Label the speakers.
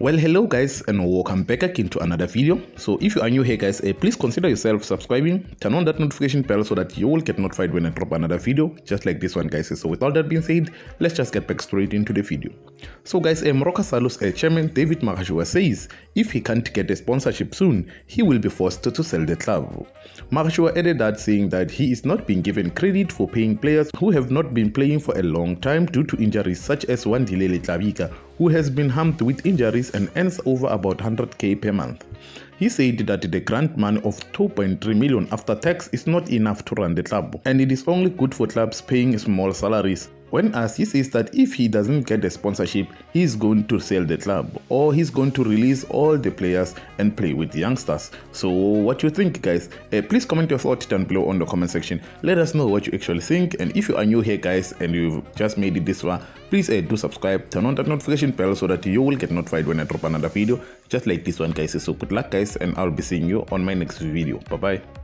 Speaker 1: well hello guys and welcome back again to another video. So if you are new here guys uh, please consider yourself subscribing. Turn on that notification bell so that you will get notified when i drop another video just like this one guys. So with all that being said let's just get back straight into the video so guys Moroka Swallows uh, chairman david Mogashoa says if he can't get a sponsorship soon he will be forced to sell the club Mogashoa added that saying that he is not being given credit for paying players who have not been playing for a long time due to injuries such as Wandile Tlabika who has been harmed with injuries and earns over about 100k per month. He said that the grant money of 2.3 million after tax is not enough to run the club and it is only good for clubs paying small salaries. When asked, he says that if he doesn't get a sponsorship, he's going to sell the club or he's going to release all the players and play with the youngsters. So, what you think, guys? Uh, please comment your thoughts down below on the comment section. Let us know what you actually think. And if you are new here, guys, and you've just made it this far, please uh, do subscribe, turn on that notification bell so that you will get notified when I drop another video, just like this one, guys. So, good luck, guys, and I'll be seeing you on my next video. Bye bye.